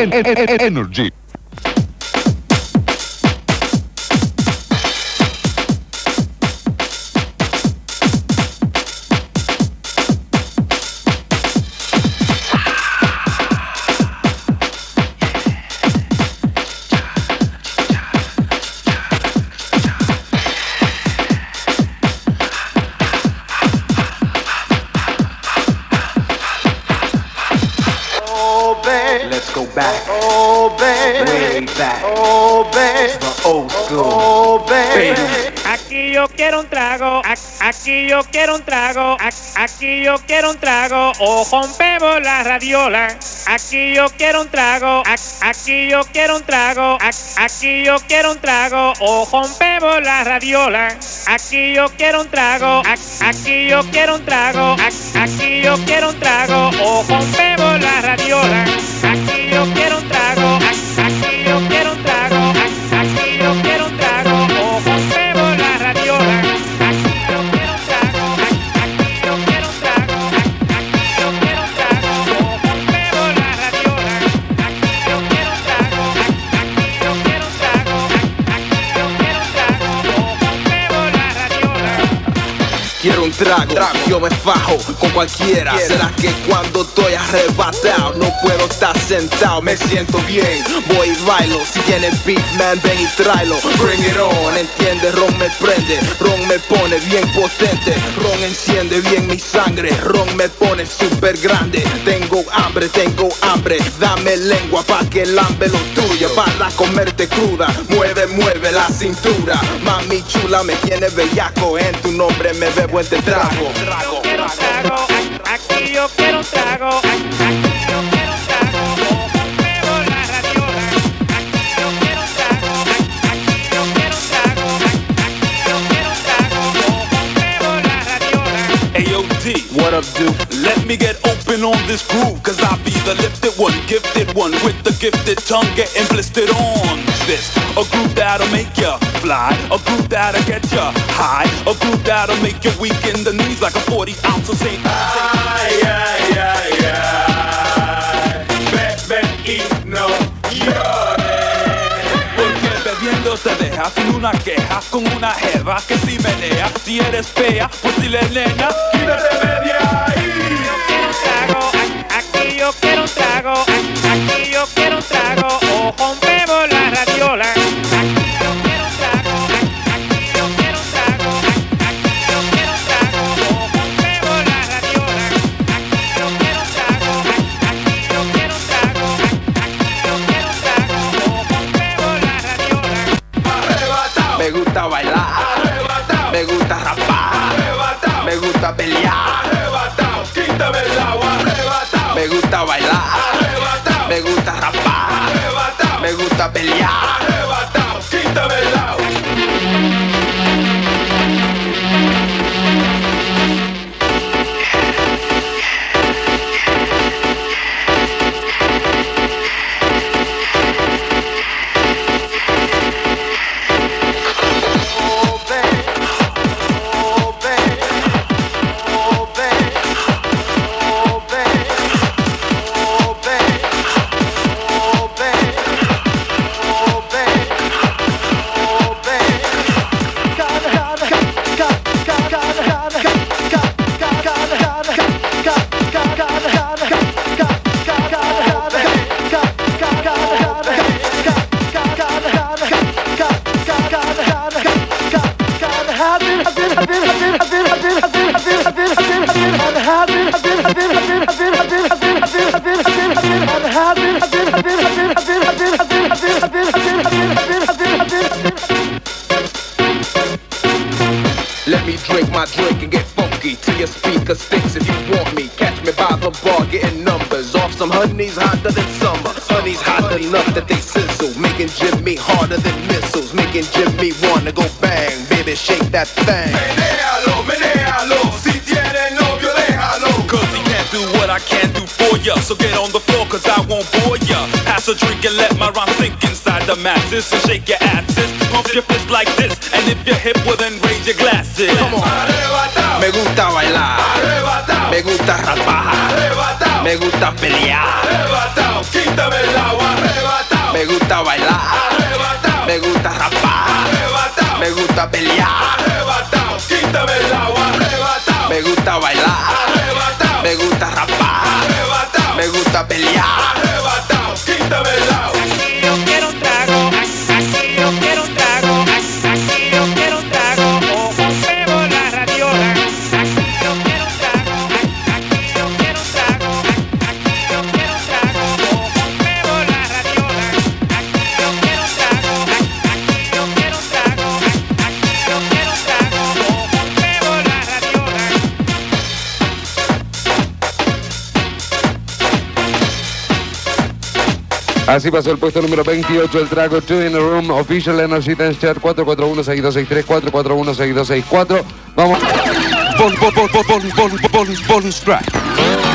en en en energy. Let's go back, Oh, babe. way back, Oh, babe. the old school. Oh. Baby. Aquí yo quiero un trago, aquí yo quiero un trago, aquí yo quiero un trago, o rompemos la radiola. Aquí yo quiero un trago, aquí yo quiero un trago, aquí yo quiero un trago, o rompemos la radiola. Aquí yo quiero un trago, aquí yo quiero un trago, aquí yo quiero un trago, o cualquiera. Será que cuando estoy arrebatado no puedo estar sentado? Me siento bien, voy y bailo. Si tienes beef, man, ven y tráelo. Bring it on, entiende, ron me prende, ron me pone bien potente, ron enciende bien mi sangre, ron me pone super grande. Tengo hambre, tengo hambre, dame lengua pa' que lambe lo tuyo, para comerte cruda. Mueve, mueve la cintura, mami chula me tiene bellaco. En tu nombre me bebo este trago. Trago, me get open on this groove, cause I'll be the lifted one, gifted one, with the gifted tongue getting blistered on this. A groove that'll make ya fly, a groove that'll get ya high, a groove that'll make you weak in the knees like a 40 ounce of St. Ay, ay, ay, ay. Ven, ven y no llores. Porque bebiendo te dejas sin una queja, con una jeva que si menea. Si eres fea, pues dile nena, quítate media me drink my drink and get funky till your speaker sticks if you want me. Catch me by the bar getting numbers off some honeys hotter than summer. Honeys hot enough that they sizzle, making Jimmy harder than missiles, making Jimmy wanna go bang. Baby, shake that thing. Menéalo, menéalo, si tiene novio déjalo Cause he can't do what I can't do for ya So get on the floor cause I won't bore ya Pass a drink and let my rhyme sink inside the mattress And shake your asses, pump your fist like this And if you're hip, well then change your glasses. Come on. Arrebatao. Me gusta bailar. Arrebatao. Me gusta rapar. Arrebatao. Me gusta pelear. Arrebatao. Quítame el agua. Arrebatao. Me gusta bailar. Arrebatao. Me gusta rapar. Arrebatao. Me gusta pelear. Arrebatao. Quítame el agua. Arrebatao. Me gusta bailar. Arrebatao. Me gusta rapar. Arrebatao. Me gusta pelear. Así pasó el puesto número 28, el trago Two in the Room, Official Energy Dance Chart 441-6263, 441-6264. Vamos. Bon, bon, bon, bon, bon, bon, bon, bon, bon,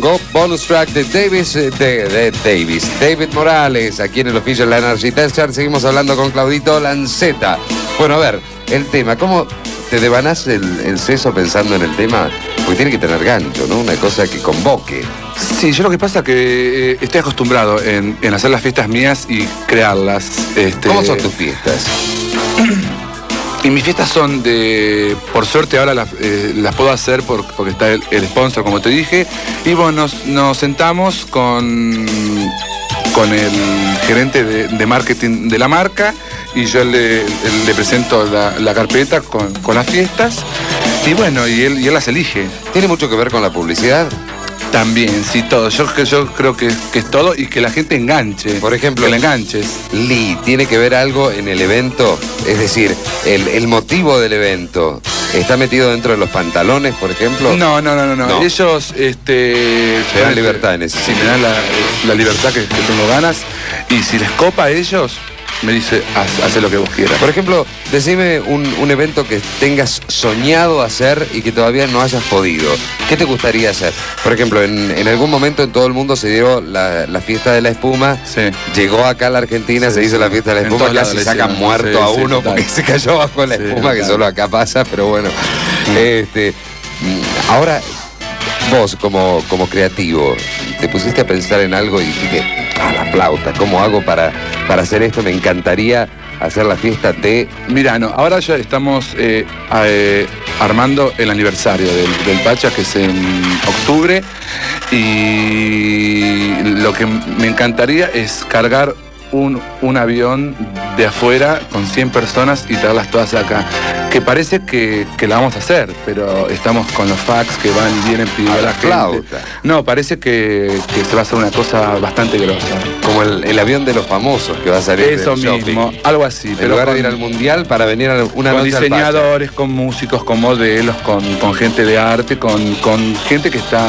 Congo, bonus track de Davis, eh, de, de Davis, David Morales, aquí en el Official Energy Test Chart. Seguimos hablando con Claudito Lanceta. Bueno, a ver, el tema, ¿cómo te devanás el, el seso pensando en el tema? Porque tiene que tener gancho, ¿no? Una cosa que convoque. Sí, yo lo que pasa es que eh, estoy acostumbrado en, en hacer las fiestas mías y crearlas. Este, ¿Cómo son tus fiestas? Y mis fiestas son de, por suerte ahora las, eh, puedo hacer por- porque está el, sponsor, como te dije. Y bueno, nos, sentamos con, con el gerente de, de marketing de la marca y yo le, le presento la, la carpeta con, con las fiestas. Y bueno, y él, y él las elige. ¿Tiene mucho que ver con la publicidad? También, sí, todo. Yo, yo creo que, que es todo y que la gente enganche. Por ejemplo, que la enganches. Lee, ¿tiene que ver algo en el evento? Es decir, el, el motivo del evento. ¿Está metido dentro de los pantalones, por ejemplo? No, no, no, no, no. No. Ellos, este. Te dan libertad en ese Sí, me dan la, la libertad que, que tengo ganas. Y si les copa a ellos, me dice, haz, haz lo que vos quieras. Por ejemplo, decime un, un evento que tengas soñado hacer y que todavía no hayas podido. ¿Qué te gustaría hacer? Por ejemplo, en, en algún momento en todo el mundo se dio la, la fiesta de la espuma. Sí. Llegó acá a la Argentina, se hizo la fiesta de la espuma, casi sacan muerto a uno porque se cayó bajo la espuma, que solo acá pasa, pero bueno. Este, mm, ahora, vos como, como creativo, te pusiste a pensar en algo y dije, ah, la flauta, ¿cómo hago para, para hacer esto? Me encantaría hacer la fiesta de Mira, no, ahora ya estamos eh, eh, armando el aniversario del, del Pacha, que es en octubre. Y lo que me encantaría es cargar un, un avión de afuera con 100 personas y traerlas todas acá. Que parece que, que la vamos a hacer, pero estamos con los fax que van y vienen pidiendo A la gente. No, parece que, que se va a hacer una cosa bastante grosa. como el, el avión de los famosos que va a salir Eso shopping. mismo, algo así. En lugar de con- ir al mundial para venir a una con noche al diseñadores, con músicos, con modelos, con, con gente de arte, con, con gente que está...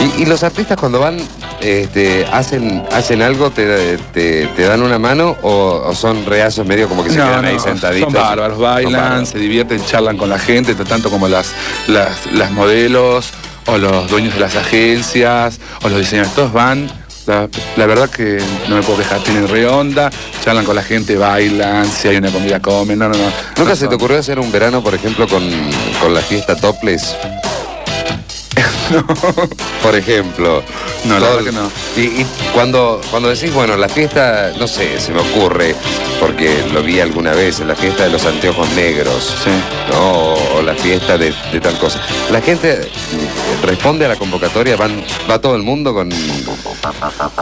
Y, y los artistas cuando van, este, hacen, hacen algo, te, te- te dan una mano o, o son reazos medio como que se quedan ahí sentaditos. son bárbaros, Son bailan, bárbaros. se divierten, charlan con la gente, tanto como las, las, las modelos o los dueños de las agencias o los diseñadores, todos van. La, la verdad que no me puedo quejar, tienen re onda, charlan con la gente, bailan, si hay una comida comen, no, no, no. ¿Nunca No se te son- ocurrió hacer un verano, por ejemplo, con, con la fiesta topless? Por ejemplo. No, la verdad que no. Y, y cuando, cuando decís, bueno, la fiesta, no sé, se me ocurre, porque lo vi alguna vez, en la fiesta de los anteojos negros. Sí. ¿no? O, la fiesta de, de tal cosa. La gente responde a la convocatoria, van, va todo el mundo con.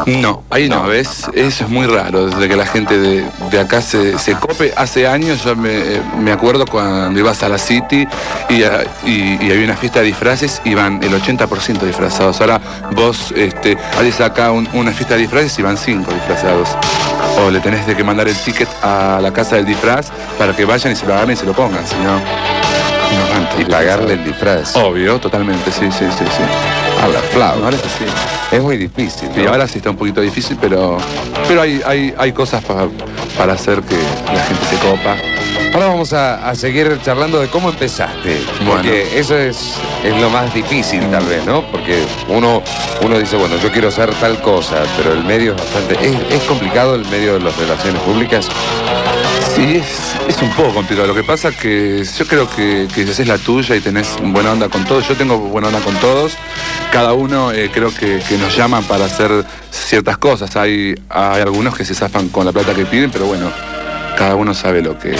No, ahí no, ¿ves? Eso es muy raro, desde que la gente de, de acá se, se cope. Hace años yo me, me acuerdo cuando ibas a la City y, a- y- y había una fiesta de disfraces, iban el 80% disfrazados. Ahora vos este, haces acá un- una fiesta de disfraces y van 5 disfrazados. O le tenés de que mandar el ticket a la casa del disfraz para que vayan y se lo agarren y se lo pongan, si no, y pagarle el disfraz. Obvio, totalmente, sí, sí, sí, sí. A la flauta. Ahora es muy difícil. ¿no? ahora sí está un poquito difícil, pero, pero hay, hay, hay cosas pa- para hacer que la gente se copa. Ahora vamos a, a seguir charlando de cómo empezaste. Porque Bueno. eso es, es lo más difícil tal vez, ¿no? Porque uno, uno dice, bueno, yo quiero hacer tal cosa, pero el medio es bastante. Es, es complicado el medio de las relaciones públicas. Sí, es, un poco complicado. Lo que pasa es que yo creo que, que si haces la tuya y tenés buena onda con todos, yo tengo buena onda con todos, cada uno eh, creo que, que nos llaman para hacer ciertas cosas. Hay, hay algunos que se zafan con la plata que piden, pero bueno, cada uno sabe lo que,